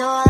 In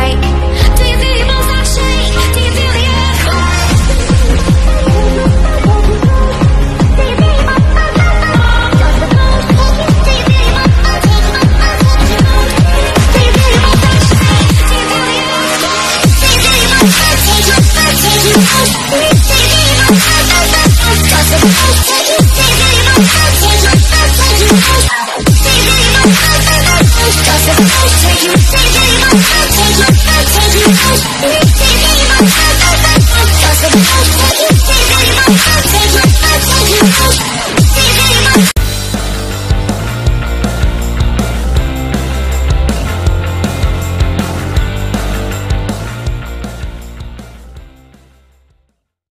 Take